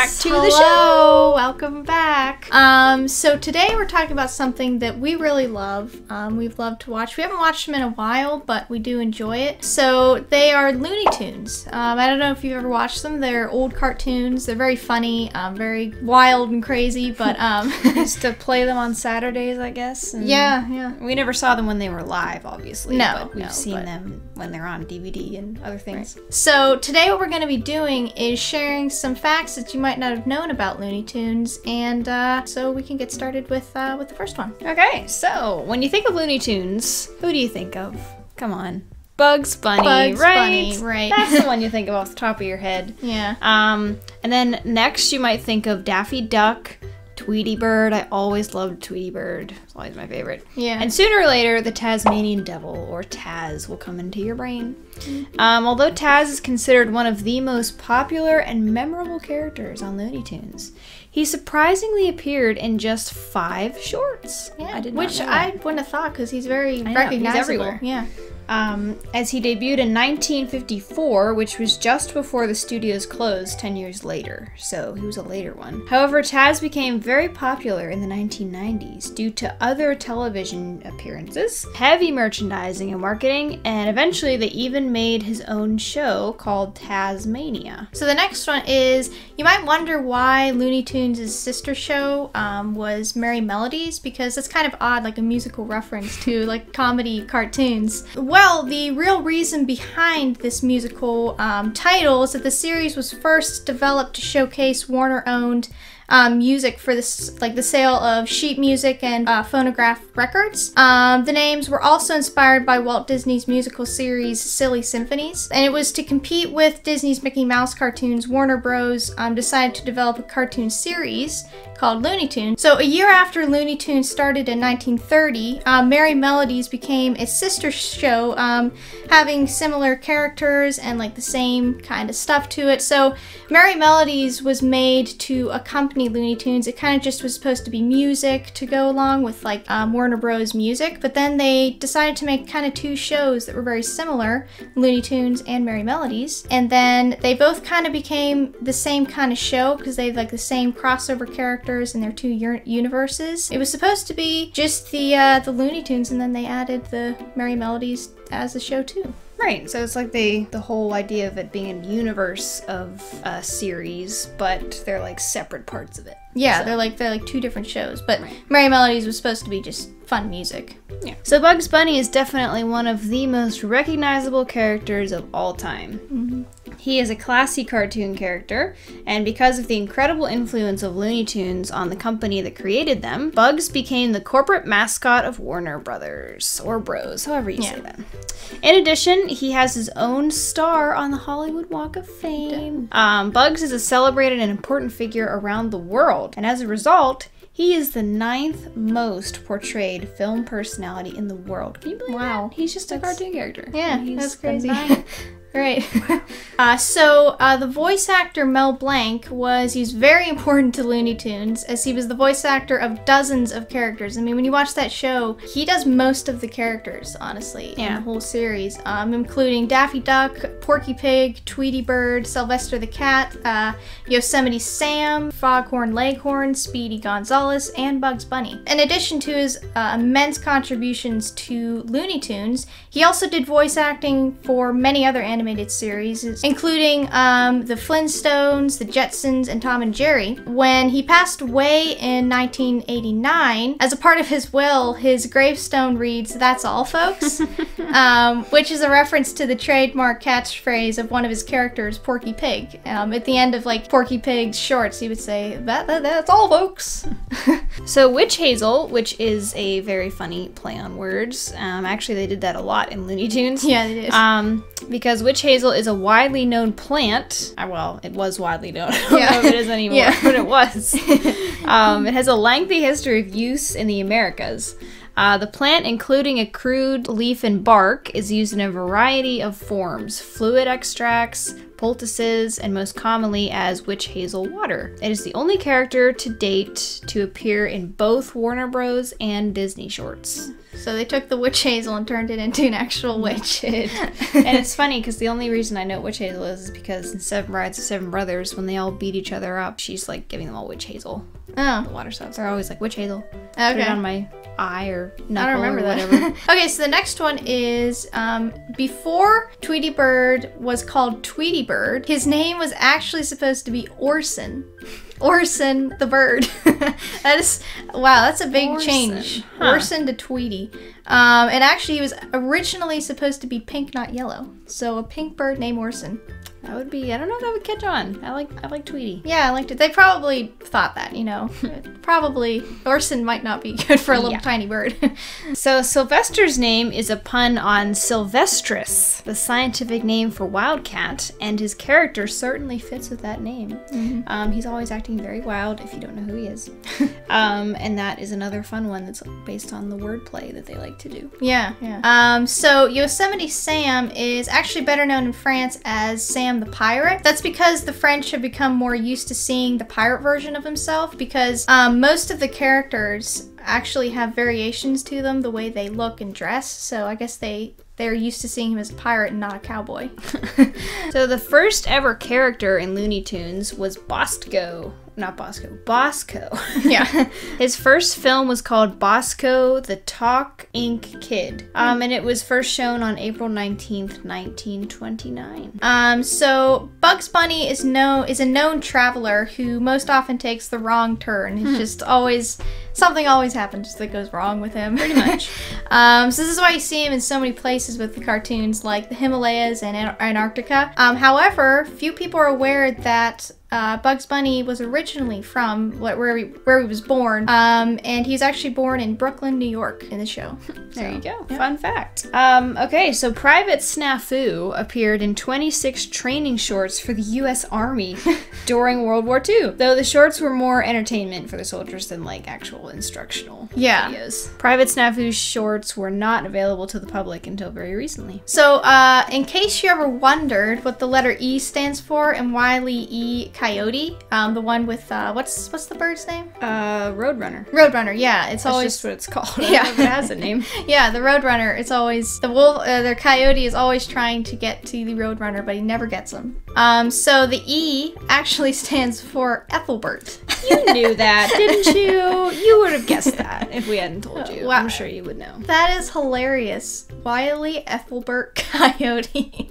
Back to Hello. the show. Welcome back. Um, so today we're talking about something that we really love. Um, we've loved to watch. We haven't watched them in a while, but we do enjoy it. So they are Looney Tunes. Um, I don't know if you've ever watched them. They're old cartoons. They're very funny, um, very wild and crazy. But um, Used to play them on Saturdays, I guess. and yeah, yeah. We never saw them when they were live, obviously. No, but we've no, seen them when they're on DVD and other things. So today what we're going to be doing is sharing some facts that you might not have known about Looney Tunes, and uh, so we can get started with uh, with the first one. Okay, so when you think of Looney Tunes, who do you think of? Come on. Bugs Bunny, Bugs right? Bunny, right. That's the one you think of off the top of your head. Yeah. Um, and then next you might think of Daffy Duck, Tweety Bird. I always loved Tweety Bird. It's always my favorite. Yeah. And sooner or later, the Tasmanian Devil, or Taz, will come into your brain. Um, although Taz is considered one of the most popular and memorable characters on Looney Tunes, he surprisingly appeared in just five shorts. Yeah, I did not which know I wouldn't have thought because he's very know, he's recognizable. everywhere. Yeah. Um, as he debuted in 1954, which was just before the studios closed 10 years later, so he was a later one. However, Taz became very popular in the 1990s due to other television appearances, heavy merchandising and marketing, and eventually they even made his own show called Taz-Mania. So the next one is you might wonder why Looney Tunes' sister show um, was Merrie Melodies because it's kind of odd, like a musical reference to like comedy cartoons. Well, the real reason behind this musical um, title is that the series was first developed to showcase Warner-owned um, music for this, like the sale of sheet music and uh, phonograph records. Um, the names were also inspired by Walt Disney's musical series Silly Symphonies, and it was to compete with Disney's Mickey Mouse cartoons. Warner Bros. Um, decided to develop a cartoon series called Looney Tunes. So a year after Looney Tunes started in 1930, um, Merrie Melodies became a sister show, um, having similar characters and like the same kind of stuff to it. So Merrie Melodies was made to accompany Looney Tunes. It kind of just was supposed to be music to go along with like um, Warner Bros. music, but then they decided to make kind of two shows that were very similar, Looney Tunes and Merrie Melodies, and then they both kind of became the same kind of show because they have like the same crossover characters in their two universes. It was supposed to be just the uh, the Looney Tunes, and then they added the Merrie Melodies as a show too. Right, so it's like they the whole idea of it being a universe of a series, but they're like separate parts of it. Yeah, So- they're like they're like two different shows, but Right. Merrie Melodies was supposed to be just fun music. Yeah. So Bugs Bunny is definitely one of the most recognizable characters of all time. Mm-hmm. He is a classy cartoon character, and because of the incredible influence of Looney Tunes on the company that created them, Bugs became the corporate mascot of Warner Brothers, or Bros, however you say Yeah. that. In addition, he has his own star on the Hollywood Walk of Fame. Um, Bugs is a celebrated and important figure around the world, and as a result, he is the ninth most portrayed film personality in the world. Can you believe Wow. that? He's just a cartoon character. Yeah, he's that's crazy. right. uh, so uh, the voice actor Mel Blanc was he's very important to Looney Tunes as he was the voice actor of dozens of characters. I mean, when you watch that show, he does most of the characters, honestly, in the whole series, um, including Daffy Duck, Porky Pig, Tweety Bird, Sylvester the Cat, uh, Yosemite Sam, Foghorn Leghorn, Speedy Gonzales, and Bugs Bunny. In addition to his uh, immense contributions to Looney Tunes, he also did voice acting for many other animated series, including um, the Flintstones, the Jetsons, and Tom and Jerry. When he passed away in 1989, as a part of his will, his gravestone reads, That's all, folks, um, which is a reference to the trademark catchphrase of one of his characters, Porky Pig. Um, at the end of like Porky Pig's shorts, he would say, that, that That's all, folks. So Witch Hazel, which is a very funny play on words, um, actually they did that a lot in Looney Tunes. yeah, it is. Um, because witch hazel is a widely known plant. Uh, well, it was widely known. I don't Yeah. know if it is anymore, Yeah. but it was. um, it has a lengthy history of use in the Americas. Uh, the plant, including a crude leaf and bark, is used in a variety of forms fluid extracts, poultices, and most commonly as Witch Hazel Water. It is the only character to date to appear in both Warner Bros. and Disney shorts. So they took the witch hazel and turned it into an actual witch. and it's funny because the only reason I know Witch Hazel is is because in Seven Brides of Seven Brothers, when they all beat each other up, she's like giving them all Witch Hazel. Oh, The water stuff. They're always like Witch Hazel. Put it okay. on my eye or I knuckle don't remember or that. whatever. okay, so the next one is um, before Tweety Bird was called Tweety Bird, his name was actually supposed to be Orson. Orson the bird. that is wow, that's a big Orson, change. huh. Orson to Tweety. Um, and actually, he was originally supposed to be pink, not yellow. So a pink bird named Orson. That would be. I don't know if that would catch on. I like. I like Tweety. Yeah, I liked it. They probably thought that, you know. probably Orson might not be good for a little Yeah. tiny bird. So Sylvester's name is a pun on Sylvestris, the scientific name for wildcat, and his character certainly fits with that name. Um, he's always acting very wild if you don't know who he is. um, and that is another fun one that's based on the wordplay that they like to do. Yeah, yeah. Um, so Yosemite Sam is actually better known in France as Sam the Pirate. That's because the French have become more used to seeing the pirate version of himself because um, most of the characters actually have variations to them the way they look and dress. So I guess they they're used to seeing him as a pirate and not a cowboy. So the first ever character in Looney Tunes was Bosko. Not Bosko, Bosko. yeah. His first film was called Bosko the Talk Ink Kid. Um, and it was first shown on April 19th, 1929. Um, so Bugs Bunny is known is a known traveler who most often takes the wrong turn. It's just always something always happens that goes wrong with him. Pretty much. um, so this is why you see him in so many places with the cartoons, like the Himalayas and Antarctica. Um, however, few people are aware that. Uh, Bugs Bunny was originally from what, where he, where he was born, um, and he's actually born in Brooklyn, New York, in the show. There you go. Fun fact. Um, okay, so Private Snafu appeared in 26 training shorts for the U.S. Army during World War II, though the shorts were more entertainment for the soldiers than like actual instructional Yeah. videos. Private Snafu's shorts were not available to the public until very recently. So, uh, in case you ever wondered what the letter E stands for and why Wile E. Coyote, um, the one with uh, what's what's the bird's name? Uh, Roadrunner. Roadrunner. Yeah, it's That's always just what it's called. Yeah. it has a name. yeah the Roadrunner. It's always the wolf. Uh, their coyote is always trying to get to the Roadrunner, but he never gets him. Um, so the E actually stands for Ethelbert. You knew that, didn't you? You would have guessed that if we hadn't told you. Wow. I'm sure you would know. That is hilarious. Wiley Ethelbert Coyote.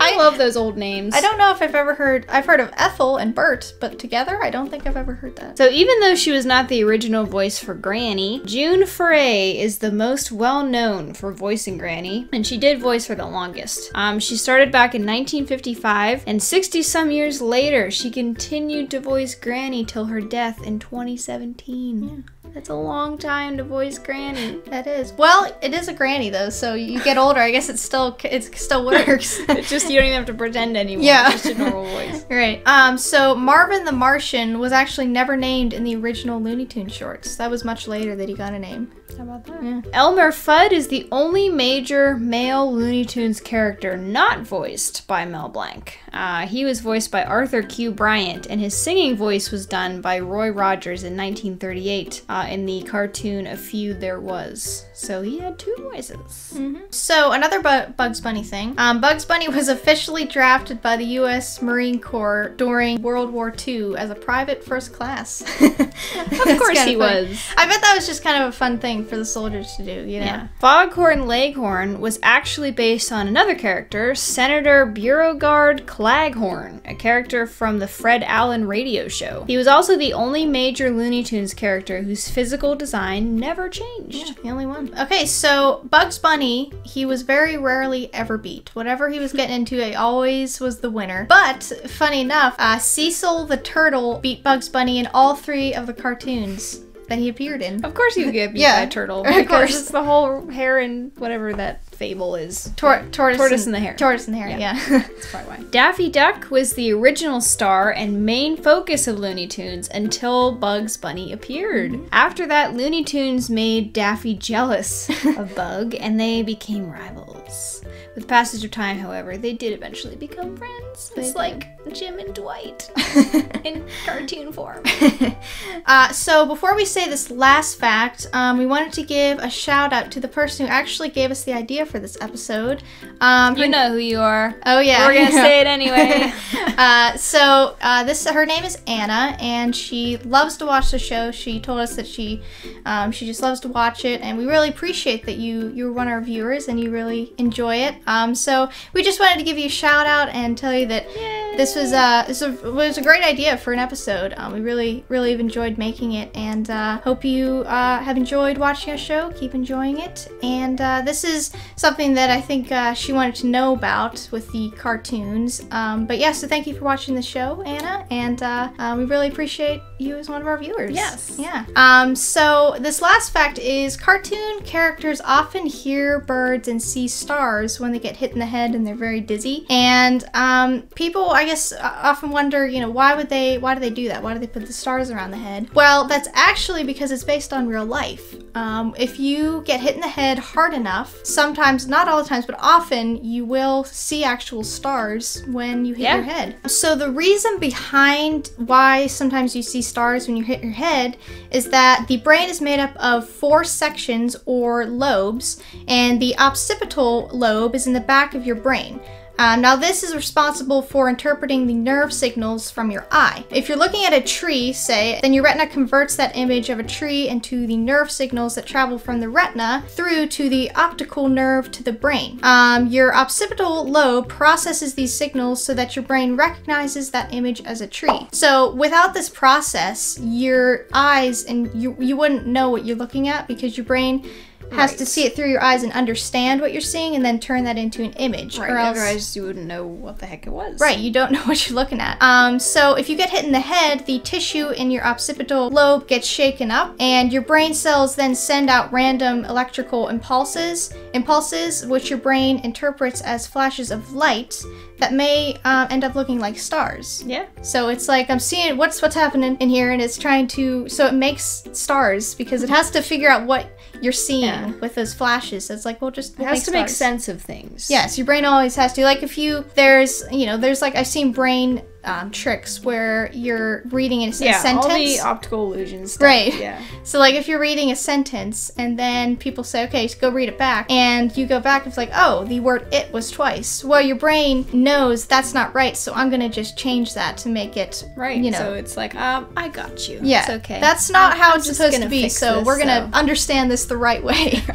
I love those old names. I don't know if I've ever heard. I've heard of Ethel and Bert, but together, I don't think I've ever heard that. So even though she was not the original voice for Granny, June Foray is the most well known for voicing Granny, and she did voice for the longest. Um, she started back in 1955, and 60 some years later, she continued to voice Granny till her death in 2017. That's a long time to voice Granny. That is. Well, it is a granny though, so you get older. I guess it still it still works. It's just you don't even have to pretend anymore. Yeah. It's just a normal voice. Right. Um. So Marvin the Martian was actually never named in the original Looney Tunes shorts. That was much later that he got a name. How about that? Yeah. Elmer Fudd is the only major male Looney Tunes character not voiced by Mel Blanc. Uh, he was voiced by Arthur Q. Bryant, and his singing voice was done by Roy Rogers in 1938 uh, in the cartoon A Feud There Was. So he had two voices. So another Bu- Bugs Bunny thing. Um, Bugs Bunny was officially drafted by the U.S. Marine Corps during World War II as a private first class. Of course he was. I bet that was just kind of a fun thing for the soldiers to do. You know. Yeah. Foghorn Leghorn was actually based on another character, Senator Beauregard Claghorn, a character from the Fred Allen radio show. He was also the only major Looney Tunes character whose physical design never changed. The only one. Okay, so Bugs Bunny, he was very rarely ever beat. Whatever he was getting into, he always was the winner. But funny enough, uh, Cecil the turtle beat Bugs Bunny in all three of the cartoons. That he appeared in. Of course, you get beat Yeah. by a turtle. Of course. it's the whole hare and whatever that fable is. Tor- tortoise, Tortoise and the hare. Tortoise and the hare. Yeah. Yeah. That's probably why. Daffy Duck was the original star and main focus of Looney Tunes until Bugs Bunny appeared. After that, Looney Tunes made Daffy jealous of Bug and they became rivals. With the passage of time, however, they did eventually become friends. They It's did. like Jim and Dwight in cartoon form. Uh, so before we say this last fact, um, we wanted to give a shout out to the person who actually gave us the idea for this episode. Um, You know who you are. Oh yeah, We're gonna say it anyway. uh, so uh, this her name is Anna, and she loves to watch the show. She told us that she um, she just loves to watch it, and we really appreciate that you you're one of our viewers and you really enjoy it. Um, so we just wanted to give you a shout out and tell you that this was uh this was a, great idea for an episode. Um, we really really have enjoyed making it, and uh, hope you uh, have enjoyed watching our show. Keep enjoying it, and uh, this is something that I think uh, she wanted to know about with the cartoons. Um, but yeah, so thank you for watching the show, Anna, and uh, uh, we really appreciate you as one of our viewers. Yes. Yeah. Um, so this last fact is cartoon characters often hear birds and see stars when they get hit in the head and they're very dizzy. And um, people, I guess, uh, often wonder, you know, why would they? Why do they do that? Why do they put the stars around the head? Well, that's actually because it's based on real life. Um, if you get hit in the head hard enough, sometimes, not all the times, but often, you will see actual stars when you hit Yeah. your head. So the reason behind why sometimes you see stars when you hit your head is that the brain is made up of four sections or lobes, and the occipital lobe is in the back of your brain. Um, now, this is responsible for interpreting the nerve signals from your eye. If you're looking at a tree, say, then your retina converts that image of a tree into the nerve signals that travel from the retina through to the optical nerve to the brain. Um, your occipital lobe processes these signals so that your brain recognizes that image as a tree. So, without this process, your eyes and you, you wouldn't know what you're looking at because your brain has to see it through your eyes and understand what you're seeing and then turn that into an image. Right, or else, otherwise you wouldn't know what the heck it was. Right, you don't know what you're looking at. Um, so if you get hit in the head, the tissue in your occipital lobe gets shaken up, and your brain cells then send out random electrical impulses, impulses which your brain interprets as flashes of light that may uh, end up looking like stars. Yeah. So it's like I'm seeing what's what's happening in here, and it's trying to. So it makes stars because it has to figure out what you're seeing Yeah. with those flashes. It's like, well, just It has to make sense of things. Yes, your brain always has to. Like if you there's you know there's like I've seen brain um, tricks where you're reading a, Yeah, sentence. all the optical illusions stuff. Right. Yeah. So like if you're reading a sentence and then people say, okay, so go read it back, and you go back, it's like, oh, the word it was twice. Well, your brain knows that's not right, so I'm gonna just change that to make it Right. You know. So it's like, um, I got you. yeah, It's okay. That's not I'm- how I'm it's supposed to be. So this, we're gonna so- understand this the right way.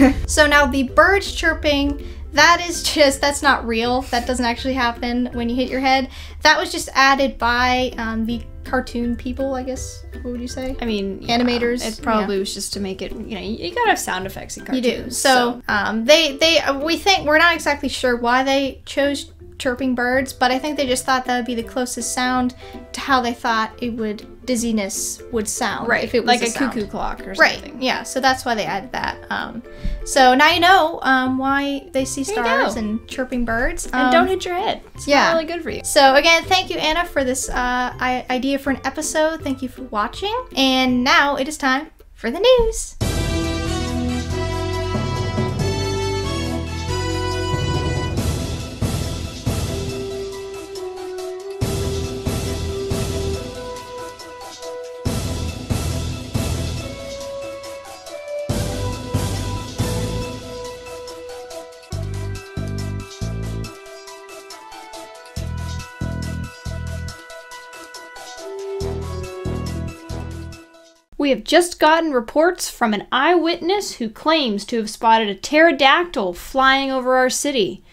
Right. so now the birds chirping. That is just that's not real. That doesn't actually happen when you hit your head. That was just added by um, the cartoon people, I guess. What would you say? I mean, yeah, Animators, It probably was just to make it. You know, you, gotta have sound effects in cartoons. You do. So, um, they they uh, we think we're not exactly sure why they chose chirping birds, but I think they just thought that would be the closest sound to how they thought it would dizziness would sound. right, If it was like a, sound. cuckoo clock or something Right. Yeah. So that's why they added that. Um, so now you know um, why they see stars and chirping birds. And Um, don't hit your head. It's yeah. really good for you. So again, thank you, Anna, for this uh, I- idea for an episode. Thank you for watching. And now it is time for the news. We have just gotten reports from an eyewitness who claims to have spotted a pterodactyl flying over our city.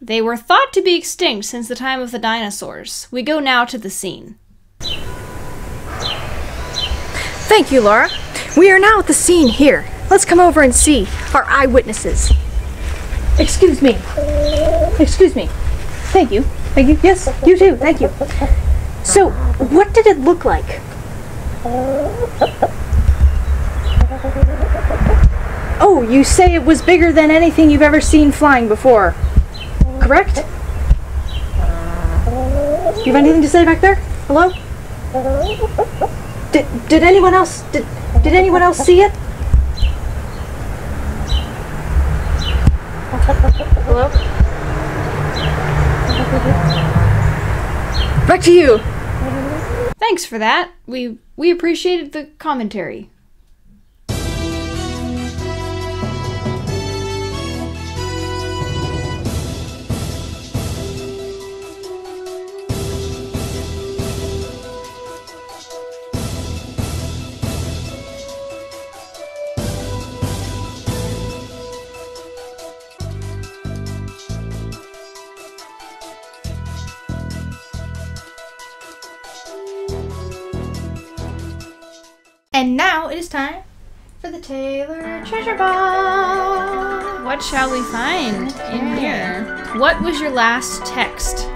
They were thought to be extinct since the time of the dinosaurs. We go now to the scene. Thank you, Laura. We are now at the scene here. Let's come over and see our eyewitnesses. Excuse me. Excuse me. Thank you. Thank you. Yes, you too. Thank you. So, what did it look like? Oh, you say it was bigger than anything you've ever seen flying before. Correct? You have anything to say back there? Hello? Did, did anyone else did, did anyone else see it? Hello? Back to you. Thanks for that. We we appreciated the commentary. And now it is time for the Taylor Treasure Box. What shall we find in here? What was your last text?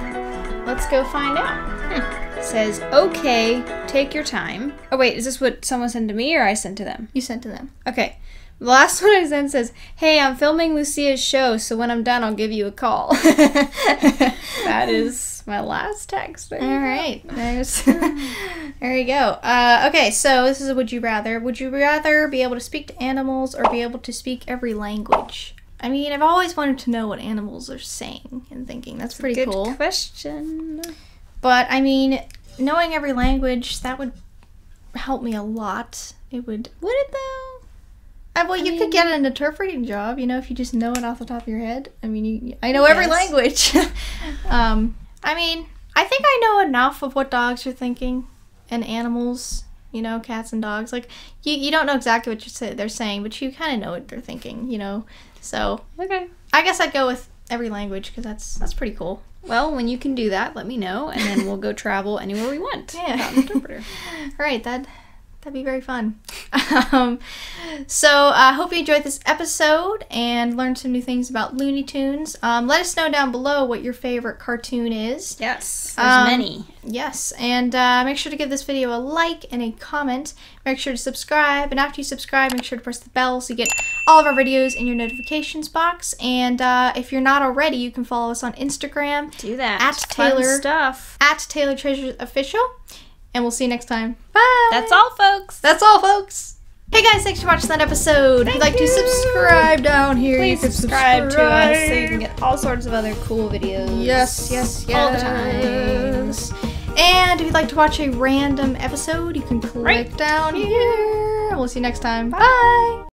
Let's go find out. Hmm. Says, okay, take your time. Oh, wait, is this what someone sent to me or I sent to them? You sent to them. Okay. The last one I sent says, Hey, I'm filming Lucia's show, so when I'm done, I'll give you a call. that is my last text. All right. There's there you go. Uh, okay, so this is a would you rather. Would you rather be able to speak to animals or be able to speak every language? I mean, I've always wanted to know what animals are saying and thinking. That's pretty Good cool. question. But I mean, knowing every language that would help me a lot. It would. Would it though? Uh, well, you could get an interpreting job, you know, if you just know it off the top of your head. I mean, you, I know every Yes. language. um, I mean, I think I know enough of what dogs are thinking and animals, you know, cats and dogs. Like, you, you don't know exactly what you're say, they're saying, but you kind of know what they're thinking, you know. So, Okay. I guess I'd go with every language because that's that's pretty cool. Well, when you can do that, let me know, and then we'll go travel anywhere we want. Yeah. without an interpreter. All right, that that'd be very fun. um, so I hope you enjoyed this episode and learned some new things about Looney Tunes. Um, let us know down below what your favorite cartoon is. Yes, there's Um, many. Yes, and uh, make sure to give this video a like and a comment. Make sure to subscribe, and after you subscribe, make sure to press the bell so you get all of our videos in your notifications box. And uh, if you're not already, you can follow us on Instagram Do that. at Fun Taylor- stuff. at Taylor Treasures Official. And we'll see you next time. Bye. That's all, folks. That's all, folks. Hey guys, thanks for watching that episode. if you'd like to subscribe down here, Please you can subscribe to us so you can get all sorts of other cool videos. Yes, yes, yes. All the time. And if you'd like to watch a random episode, you can click Right down here. We'll see you next time. Bye.